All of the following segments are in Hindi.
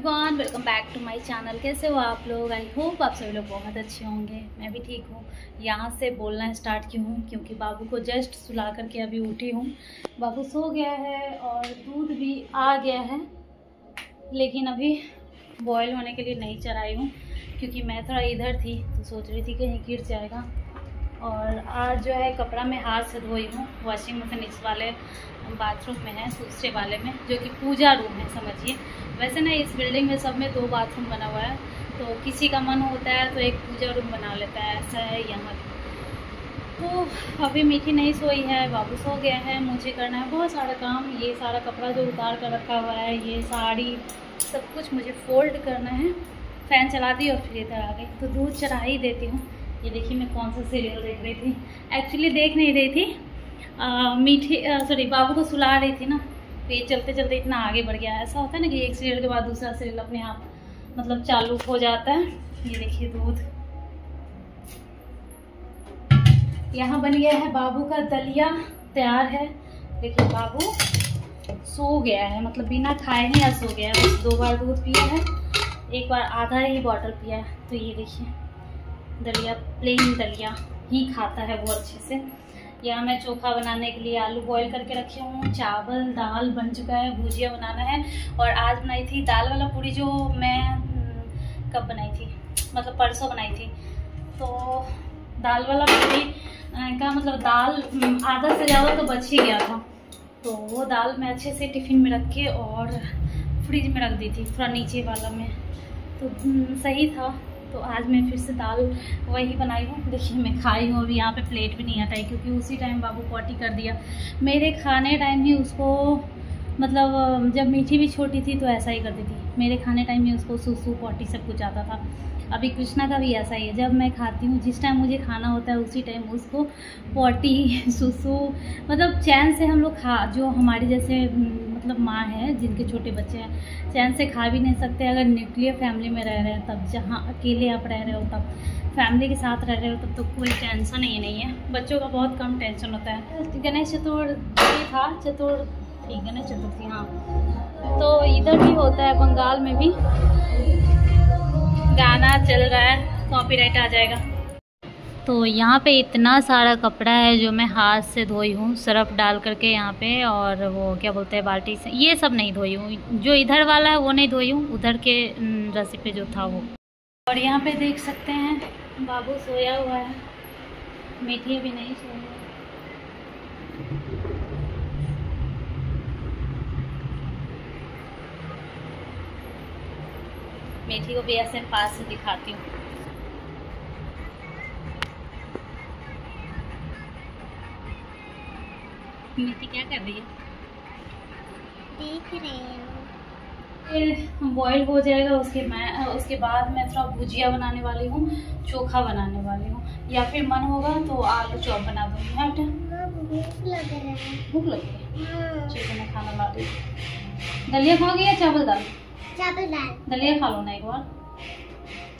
Everyone welcome back to my channel कैसे हो आप लोग? आई होप आप सभी लोग बहुत अच्छे होंगे। मैं भी ठीक हूँ। यहाँ से बोलना स्टार्ट की हूँ? क्योंकि बाबू को जस्ट सुला करके अभी उठी हूँ। बाबू सो गया है और दूध भी आ गया है। लेकिन अभी बॉयल होने के लिए नहीं चढ़ाई हूँ, क्योंकि मैं थोड़ा इधर थी तो सोच रही थी कहीं गिर जाएगा। और आज जो है कपड़ा मैं हाथ से धोई हूँ। वॉशिंग मशीन इस वाले बाथरूम में है दूसरे वाले में, जो कि पूजा रूम है, समझिए। वैसे ना इस बिल्डिंग में सब में दो बाथरूम बना हुआ है तो किसी का मन होता है तो एक पूजा रूम बना लेता है, ऐसा है यहाँ। तो अभी मीठी नहीं सोई है बाबू सो गया है, मुझे करना है, बहुत सारा काम, ये सारा कपड़ा जो उतार कर रखा हुआ है, ये साड़ी, सब कुछ मुझे फोल्ड करना है। फ़ैन चला दी और फिर इधर आ गई तो दूध चढ़ा ही देती हूँ। ये देखिए मैं कौन सा सीरियल देख रही थी। एक्चुअली देख नहीं रही थी मीठी सॉरी बाबू को सुला रही थी ना तो ये चलते चलते इतना आगे बढ़ गया। ऐसा होता है ना कि एक सीरियल के बाद दूसरा सीरियल अपने आप मतलब चालू हो जाता है। ये देखिए दूध। यहाँ बन गया है बाबू का दलिया, तैयार है। देखिए बाबू, सो गया है मतलब बिना खाए ही या सो गया है। दो बार दूध पिया है, एक बार आधा ही बॉटल पिया है। तो ये देखिए, दलिया प्लेन दलिया ही खाता है वो अच्छे से। यहाँ मैं चोखा बनाने के लिए आलू बॉईल करके रखी हूँ चावल दाल बन चुका है भुजिया बनाना है और आज बनाई थी दाल वाला पूरी जो मैं हम्म, कब बनाई थी? मतलब परसों बनाई थी। तो दाल वाला पूरी का मतलब दाल हम्म, आधा से ज़्यादा तो बच ही गया था। तो वो दाल मैं अच्छे से टिफ़िन में रख के और फ्रिज में रख दी थी थोड़ा नीचे वाला में। तो हम्म, सही था। तो आज मैं फिर से दाल वही बनाई हूँ। देखिए, मैं खाई हूँ, अभी यहाँ पे प्लेट भी नहीं आता है, क्योंकि उसी टाइम बाबू पॉटी कर दिया। मेरे खाने टाइम ही उसको मतलब जब मीठी भी छोटी थी तो ऐसा ही करती थी। मेरे खाने टाइम में उसको सूसू, पॉटी सब कुछ आता था। अभी कृष्णा का भी ऐसा ही है। जब मैं खाती हूँ, जिस टाइम मुझे खाना होता है, उसी टाइम उसको पॉटी, सुसु मतलब चैन से हम लोग खा, जो हमारे जैसे मतलब माँ है, जिनके छोटे बच्चे हैं, चैन से खा भी नहीं सकते। अगर न्यूक्लियर फैमिली में रह रहे हैं, तब जहाँ अकेले आप रह रहे हो, तब फैमिली के साथ रह रहे हो, तब तो कोई टेंशन ही नहीं है। बच्चों का बहुत कम टेंशन होता है। गणेश चतुर्थी था, चतुर्थी गणेश चतुर्थी हाँ। तो इधर भी होता है, बंगाल में भी। गाना चल रहा है कॉपीराइट आ जाएगा। तो यहाँ पे इतना सारा कपड़ा है जो मैं हाथ से धोई हूँ, सरफ डाल करके यहाँ पे और वो क्या बोलते हैं, बाल्टी से, ये सब नहीं धोई हूँ। जो इधर वाला है वो नहीं धोई हूँ, उधर के रसी पे जो था वो। और यहाँ पे देख सकते हैं, बाबू सोया हुआ है। मीठी भी नहीं सोई मेथी को भी ऐसे पास से दिखाती हूँ। मेथी क्या कर रही है? देख रहे हैं। बॉईल हो जाएगा उसके मैं उसके बाद मैं थोड़ा भुजिया बनाने वाली हूँ चोखा बनाने वाली हूँ। या फिर मन होगा तो आलू चॉप बना दूँगी। हाँ बेटा? भूख लग रहा है। भूख लगी है? हाँ। चलिए मैं खाना ला दी दलिया खाओगी या चावल दाल? चावल दाल। दलिया खा लो ना एक बार।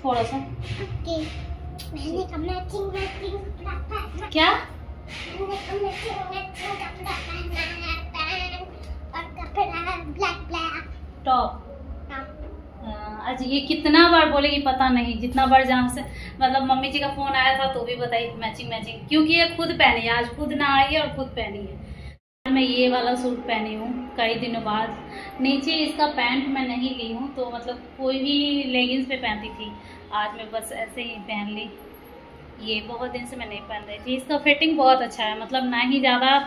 थोड़ा सा। ओके। मैंने क्या मैंने कहा मैचिंग मैचिंग कपड़ा पहना है पैंट और कपड़ा ब्लैक ब्लैक टॉप आज ये कितना बार बोलेगी पता नहीं जितना बार जहाँ से मतलब मम्मी जी का फ़ोन आया था तो भी बताई मैचिंग मैचिंग क्योंकि ये खुद पहनी है आज खुद ना आई है और खुद पहनी है। मैं ये वाला सूट पहनी हूँ कई दिनों बाद। नीचे इसका पैंट मैं नहीं ली हूँ तो मतलब कोई भी लेगिंग्स पे पहनती थी। आज मैं बस ऐसे ही पहन ली। ये बहुत दिन से मैं नहीं पहन रही थी। इसका फिटिंग बहुत अच्छा है मतलब ना ही ज़्यादा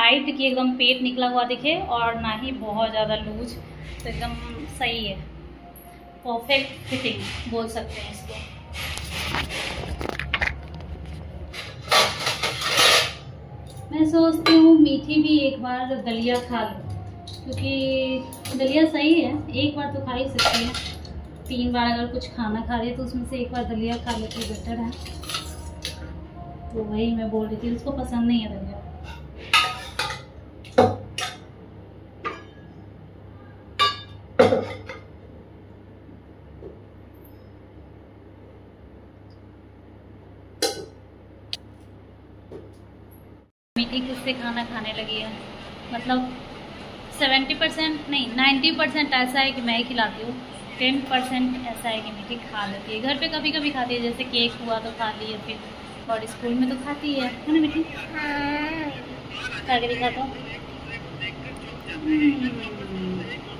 टाइट कि एकदम पेट निकला हुआ दिखे और ना ही बहुत ज़्यादा लूज। तो एकदम सही है। परफेक्ट फिटिंग बोल सकते हैं इसको। मैं सोचती हूँ मीठी भी एक बार दलिया खा लूँ, क्योंकि दलिया सही है। एक बार तो खा ही सकती है। तीन बार अगर कुछ खाना खा रही है तो उसमें से एक बार दलिया खा लेती बेटर है। तो वही मैं बोल रही थी, उसको पसंद नहीं है दलिया मीठी खुद से खाना खाने लगी है। मतलब सेवेंटी परसेंट नहीं नाइन्टी परसेंट ऐसा है कि मैं ही खिलाती हूँ। टेन परसेंट ऐसा है कि मीठी खा लेती है। घर पे कभी कभी खाती है जैसे केक हुआ तो खा ली या फिर और स्कूल में तो खाती है। है ना मीठी हाँ। खा के दिखाता हूँ। हम्म,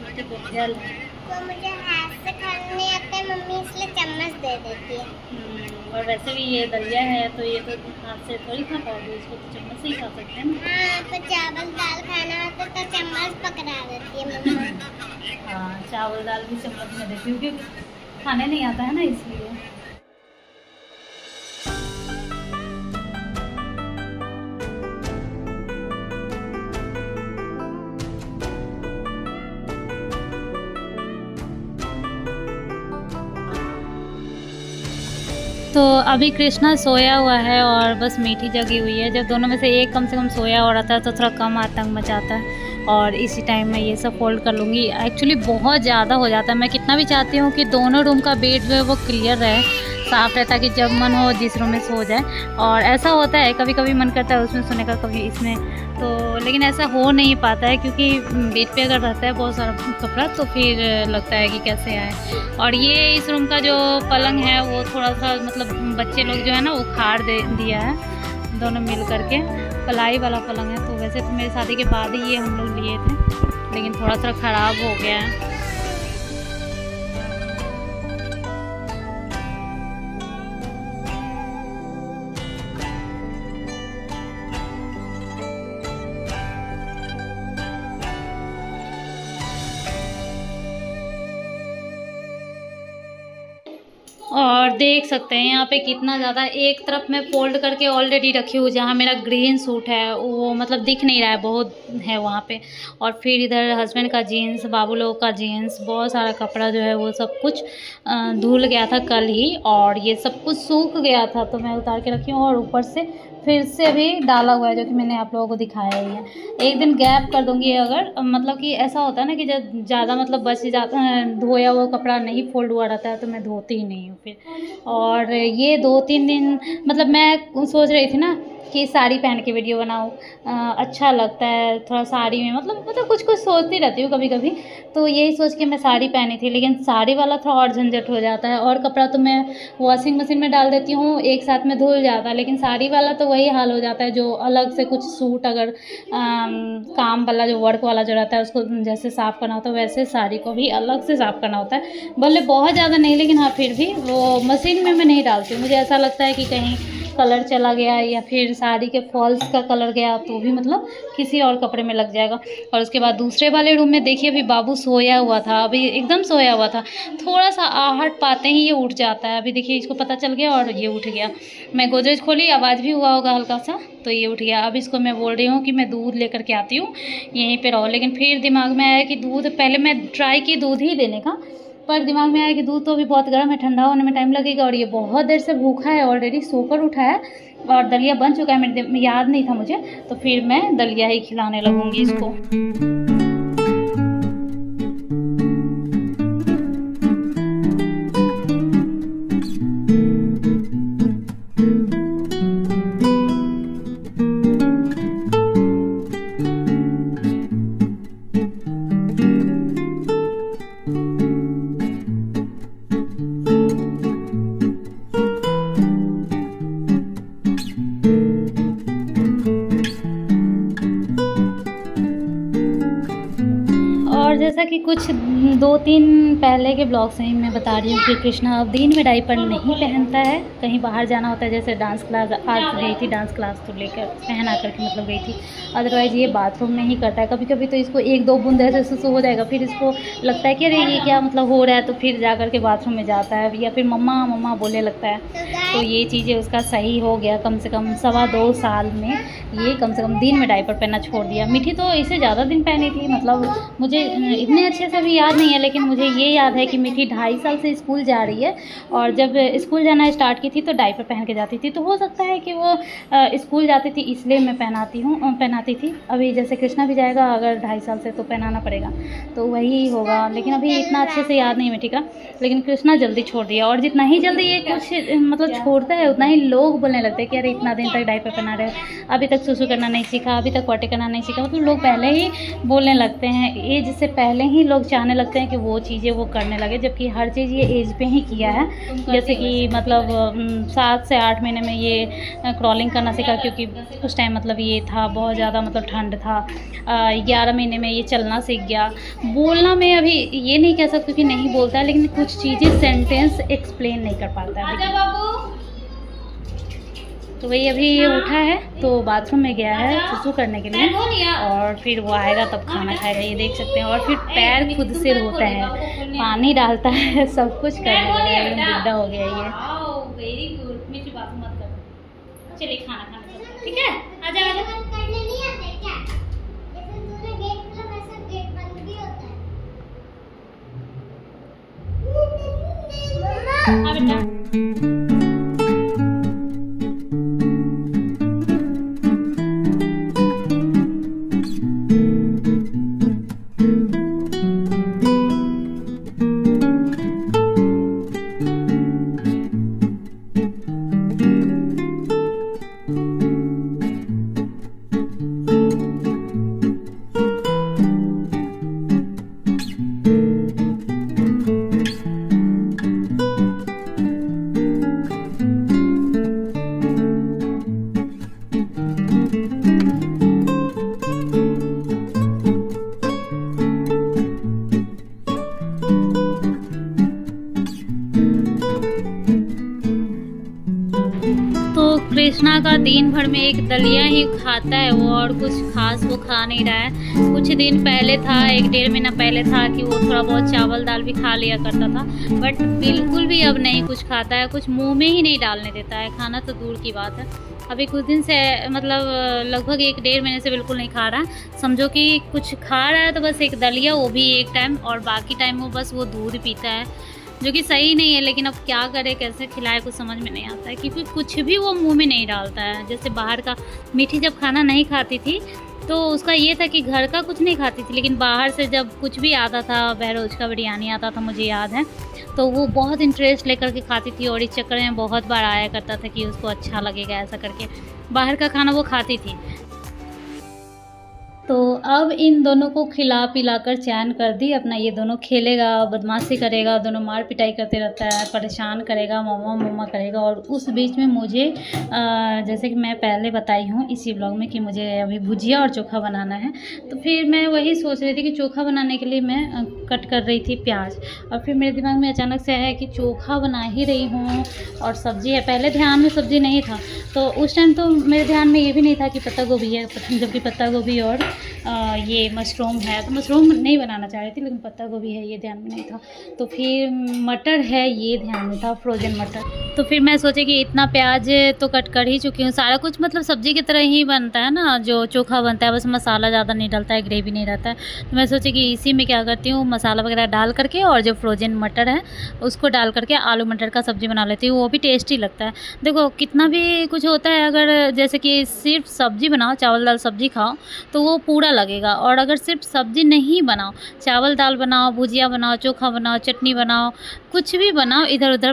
मुझे तो जल वो मुझे हाथ से खाने आते मम्मी इसलिए चम्मच दे देती है। हम्म, और वैसे भी ये दलिया है तो ये तो हाथ से थोड़ी खा पाओगे इसको तो चम्मच से ही खा सकते हैं ना। हाँ तो चावल दाल खाना होता तो चम्मच पकड़ा देती है मम्मी। हाँ चावल दाल भी चम्मच में देती हूँ क्योंकि खाने नहीं आता है ना इसलिए। तो अभी कृष्णा सोया हुआ है और बस मीठी जगी हुई है। जब दोनों में से एक कम से कम सोया हो रहा था तो थोड़ा कम आतंक मचाता। है और इसी टाइम मैं ये सब फोल्ड कर लूँगी। एक्चुअली बहुत ज़्यादा हो जाता है। मैं कितना भी चाहती हूँ कि दोनों रूम का बेड जो है वो क्लियर रहे, साफ़ रहे, ताकि जब मन हो जिस रूम में सो जाए। और ऐसा होता है कभी कभी मन करता है उसमें सोने का, कभी इसमें। तो लेकिन ऐसा हो नहीं पाता है, क्योंकि बेड पे अगर रहता है बहुत सारा कपड़ा तो फिर लगता है कि कैसे आए। और ये इस रूम का जो पलंग है, वो थोड़ा सा मतलब बच्चे लोग जो है ना उखाड़ दे, दिया है, दोनों मिल करके पलाई वाला पलंग है। वैसे तो मेरे शादी के बाद ही ये हम लोग लिए थे, लेकिन थोड़ा सा ख़राब हो गया है। देख सकते हैं यहाँ पे कितना ज़्यादा एक तरफ़ मैं फोल्ड करके ऑलरेडी रखी हूँ जहाँ मेरा ग्रीन सूट है, वो मतलब दिख नहीं रहा है, बहुत है वहाँ पे। और फिर इधर हस्बैंड का जीन्स बाबू लोग का जीन्स बहुत सारा कपड़ा जो है वो सब कुछ धुल गया था कल ही और ये सब कुछ सूख गया था तो मैं उतार के रखी हूँ और ऊपर से फिर से भी डाला हुआ है, जो कि मैंने आप लोगों को दिखाया ही है। एक दिन गैप कर दूँगी अगर मतलब कि ऐसा होता है ना कि जब ज़्यादा मतलब बच जाता धोया हुआ कपड़ा नहीं फोल्ड हुआ रहता है तो मैं धोती ही नहीं हूँ फिर। और ये दो तीन दिन मतलब मैं सोच रही थी ना कि साड़ी पहन के वीडियो बनाऊँ। अच्छा लगता है थोड़ा साड़ी में मतलब मतलब कुछ कुछ सोचती रहती हूँ कभी कभी तो यही सोच के मैं साड़ी पहनी थी लेकिन साड़ी वाला थोड़ा और झंझट हो जाता है। और कपड़ा तो मैं वॉशिंग मशीन में डाल देती हूँ एक साथ में धुल जाता है। लेकिन साड़ी वाला तो वही हाल हो जाता है जो अलग से कुछ सूट अगर अम, काम वाला जो वर्क वाला जो रहता है उसको जैसे साफ़ करना होता है वैसे साड़ी को भी अलग से साफ़ करना होता है। भले बहुत ज़्यादा नहीं लेकिन हाँ फिर भी वो मशीन में मैं नहीं डालती मुझे ऐसा लगता है कि कहीं कलर चला गया या फिर साड़ी के फॉल्स का कलर गया तो भी मतलब किसी और कपड़े में लग जाएगा। और उसके बाद दूसरे वाले रूम में देखिए, अभी बाबू सोया हुआ था, अभी एकदम सोया हुआ था। थोड़ा सा आहट पाते ही ये उठ जाता है। अभी देखिए, इसको पता चल गया और ये उठ गया। मैं गोदरेज खोली, आवाज़ भी हुआ होगा हल्का सा तो ये उठ गया। अब इसको मैं बोल रही हूँ कि मैं दूध लेकर के आती हूँ, यहीं पर रहो। लेकिन फिर दिमाग में आया कि दूध, पहले मैं ट्राई की दूध ही देने का। पर दिमाग में आया कि दूध तो अभी बहुत गर्म है, ठंडा होने में टाइम लगेगा और ये बहुत देर से भूखा है ऑलरेडी सोकर उठा है और दलिया बन चुका है, मेरे याद नहीं था मुझे तो फिर मैं दलिया ही खिलाने लगूँगी इसको। कुछ दो तीन पहले के ब्लॉग से ही, मैं बता रही हूँ कि कृष्णा अब दिन में डाइपर नहीं पहनता है। कहीं बाहर जाना होता है, जैसे डांस क्लास आज गई थी डांस क्लास तो लेकर पहना करके मतलब गई थी। अदरवाइज़ ये बाथरूम में ही करता है। कभी कभी तो इसको एक दो बूंद ऐसे सुसु हो जाएगा, फिर इसको लगता है कि अरे ये क्या मतलब हो रहा है तो फिर जा करके बाथरूम में जाता है या फिर मम्मा मम्मा बोलने लगता है। तो ये चीज़ें उसका सही हो गया कम से कम सवा दो साल में। ये कम से कम दिन में डाइपर पहनना छोड़ दिया। मीठी तो इसे ज़्यादा दिन पहनी थी मतलब मुझे इतने अच्छे से भी याद नहीं है, लेकिन मुझे ये याद है कि मीठी ढाई साल से स्कूल जा रही है और जब स्कूल जाना स्टार्ट की थी तो डाइपर पहन के जाती थी। तो हो सकता है कि वो स्कूल जाती थी, इसलिए मैं पहनाती हूँ पहनाती थी। अभी जैसे कृष्णा भी जाएगा, अगर ढाई साल से तो पहनाना पड़ेगा। तो वही होगा, लेकिन अभी इतना अच्छे से याद नहीं मीठी का। लेकिन कृष्णा जल्दी छोड़ दिया और जितना ही जल्दी ये कुछ मतलब छोड़ता है, उतना ही लोग बोलने लगते हैं कि अरे इतना दिन तक डाइपर पहना रहे अभी तक सुसु करना नहीं सीखा, अभी तक पॉटी करना नहीं सीखा। मतलब लोग पहले ही बोलने लगते हैं, एज से पहले ही लोग चाहने लगते हैं कि वो चीज़ें वो करने लगे, जबकि हर चीज़ ये एज पे ही किया है। जैसे कि मतलब सात से आठ महीने में ये क्रॉलिंग करना सीखा, क्योंकि उस टाइम मतलब ये था, बहुत ज़्यादा मतलब ठंड था। ग्यारह महीने में ये चलना सीख गया। बोलना में अभी ये नहीं कह सकती कि नहीं बोलता है, लेकिन कुछ चीज़ें सेंटेंस एक्सप्लेन नहीं कर पाता है। तो वही अभी ये उठा है तो बाथरूम में गया है सुसु करने के लिए और फिर वो आएगा तब खाना खाएगा ये देख सकते हैं। और फिर पैर खुद से होता है पानी डालता है सब कुछ कर बुढ़ा हो गया ये। चलिए खाना खाना ठीक है? आ हाँ बेटा। कृष्णा का दिन भर में एक दलिया ही खाता है, वो और कुछ खास वो खा नहीं रहा है। कुछ दिन पहले था, एक डेढ़ महीना पहले था कि वो थोड़ा बहुत चावल दाल भी खा लिया करता था बट बिल्कुल भी अब नहीं कुछ खाता है, कुछ मुँह में ही नहीं डालने देता है, खाना तो दूर की बात है। अभी कुछ दिन से मतलब लगभग एक डेढ़ महीने से बिल्कुल नहीं खा रहा है। समझो कि कुछ खा रहा है तो बस एक दलिया, वो भी एक टाइम और बाकी टाइम वो बस वो दूध पीता है। जो कि सही नहीं है, लेकिन अब क्या करे, कैसे खिलाए, कुछ समझ में नहीं आता है, क्योंकि कुछ भी वो मुँह में नहीं डालता है। जैसे बाहर का मीठी जब खाना नहीं खाती थी तो उसका ये था कि घर का कुछ नहीं खाती थी, लेकिन बाहर से जब कुछ भी आता था बहरोज का बिरयानी आता था, मुझे याद है तो वो बहुत इंटरेस्ट लेकर के खाती थी और इस चक्कर में बहुत बार आया करता था कि उसको अच्छा लगेगा, ऐसा करके। बाहर का खाना वो खाती थी। तो अब इन दोनों को खिला पिला कर चैन कर दी। अपना ये दोनों खेलेगा बदमाशी करेगा दोनों मार पिटाई करते रहता है परेशान करेगा मम्मा मम्मा करेगा। और उस बीच में मुझे आ, जैसे कि मैं पहले बताई हूँ इसी ब्लॉग में कि मुझे अभी भुजिया और चोखा बनाना है। तो फिर मैं वही सोच रही थी कि चोखा बनाने के लिए मैं कट कर रही थी प्याज। और फिर मेरे दिमाग में अचानक से आया कि चोखा बना ही रही हूँ और सब्ज़ी है। पहले ध्यान में सब्ज़ी नहीं था तो उस टाइम तो मेरे ध्यान में ये भी नहीं था कि पत्ता गोभी है, जबकि पत्ता गोभी और ये मशरूम है। तो मशरूम नहीं बनाना चाह रही थी, लेकिन पत्ता गोभी है, ये ध्यान में नहीं था। तो फिर मटर है, ये ध्यान में था फ्रोज़न मटर। तो फिर मैं सोची कि इतना प्याज तो कट कर ही चुकी हूँ। सारा कुछ मतलब सब्ज़ी की तरह ही बनता है ना, जो चोखा बनता है, बस मसाला ज़्यादा नहीं डलता है ग्रेवी नहीं रहता है। तो मैं सोची कि इसी में क्या करती हूँ, मसाला वगैरह डाल करके और जो फ्रोजन मटर है, उसको डाल करके आलू मटर का सब्ज़ी बना लेती हूँ, वो भी टेस्टी लगता है। देखो, कितना भी कुछ होता है अगर जैसे कि सिर्फ़ सब्ज़ी बनाओ, चावल दाल सब्ज़ी खाओ तो वो पूरा लगेगा। और अगर सिर्फ़ सब्ज़ी नहीं बनाओ, चावल दाल बनाओ, भुजिया बनाओ, चोखा बनाओ, चटनी बनाओ, कुछ भी बनाओ इधर उधर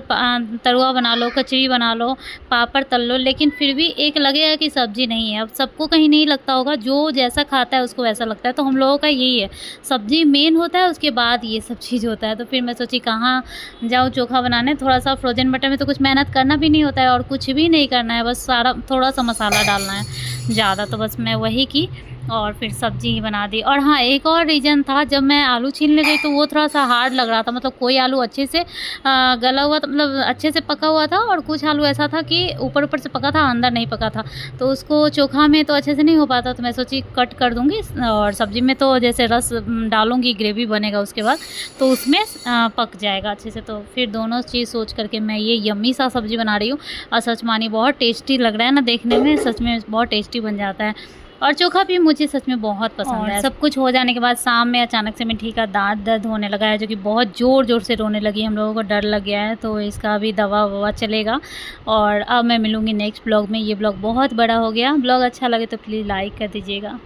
तरुआ बना लो, कचरी बना लो, पापड़ तल लो, लेकिन फिर भी एक लगेगा कि सब्ज़ी नहीं है। अब सबको कहीं नहीं लगता होगा, जो जैसा खाता है उसको वैसा लगता है। तो हम लोगों का यही है, सब्ज़ी मेन होता है, उसके बाद ये सब चीज़ होता है। तो फिर मैं सोची, कहाँ जाऊँ चोखा बनाने? थोड़ा सा फ्रोजन मटर में तो कुछ मेहनत करना भी नहीं होता है और कुछ भी नहीं करना है, बस सारा थोड़ा सा मसाला डालना है ज़्यादा तो बस मैं वही की। और फिर सब्ज़ी ही बना दी। और हाँ एक और रीज़न था, जब मैं आलू छीलने गई तो वो थोड़ा सा हार्ड लग रहा था मतलब कोई आलू अच्छे से गला हुआ था मतलब अच्छे से पका हुआ था और कुछ आलू ऐसा था कि ऊपर ऊपर से पका था, अंदर नहीं पका था। तो उसको चोखा में तो अच्छे से नहीं हो पाता तो मैं सोची कट कर दूँगी और सब्ज़ी में तो जैसे रस डालूँगी, ग्रेवी बनेगा उसके बाद तो उसमें पक जाएगा अच्छे से। तो फिर दोनों चीज़ सोच करके मैं ये यम्मी सा सब्ज़ी बना रही हूँ। और सच मानी बहुत टेस्टी लग रहा है ना देखने में, सच में बहुत टेस्टी बन जाता है। और चोखा भी मुझे सच में बहुत पसंद है। सब कुछ हो जाने के बाद शाम में अचानक से मिट्टी का दाँत दर्द होने लगा है जो कि बहुत ज़ोर ज़ोर से रोने लगी हम लोगों को डर लग गया है तो इसका भी दवा ववा चलेगा। और अब मैं मिलूँगी नेक्स्ट ब्लॉग में। ये ब्लॉग बहुत बड़ा हो गया। ब्लॉग अच्छा लगे तो प्लीज़ लाइक कर दीजिएगा।